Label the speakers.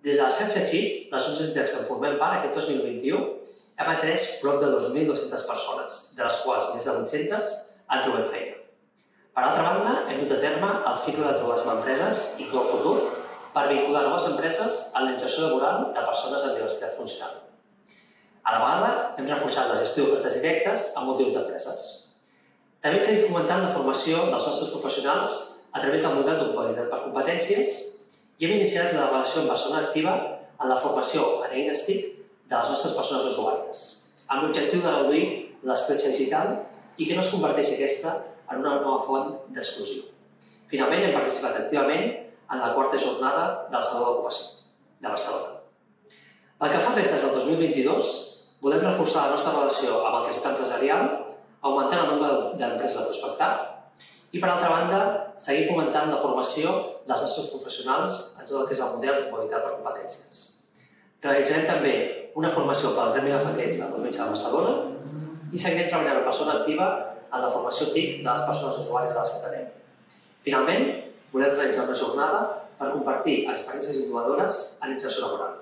Speaker 1: Des de la xarxa XIP, les dues entitats que en formem part, aquest 2021, hem atès prop de 2.200 persones, de les quals més de 800 han trobat feina. Per altra banda, hem dut a terme el cicle de trobades amb empreses i Clau Futur per vincular noves empreses a la inserció laboral de persones amb diversitat funcional. A la vegada, hem reforçat la gestió d'ofertes directes a motiu d'empreses. També seguim fomentant la formació dels nostres professionals a través del model d'ocupabilitat per competències i hem iniciat la relació amb persona activa en la formació en eines TIC de les nostres persones usuàries, amb l'objectiu de reduir l'escletxa digital i que no es converteixi aquesta en una nova font d'exclusió. Finalment, hem participat activament en la quarta jornada del Saló d'Ocupació de Barcelona. Pel que fa a reptes del 2022, volem reforçar la nostra relació amb el teixit empresarial, augmentant el nombre d'empreses a prospectar i, per altra banda, seguir fomentant la formació dels nostres professionals en tot el que és el model de qualitat per competències. Realitzarem també una formació pel Gremi de Faquets de la província de Barcelona i seguirem treballant amb persona activa en la formació TIC de les persones usuàries de les que tenem. Finalment, volem realitzar una jornada per compartir experiències innovadores en inserció laboral.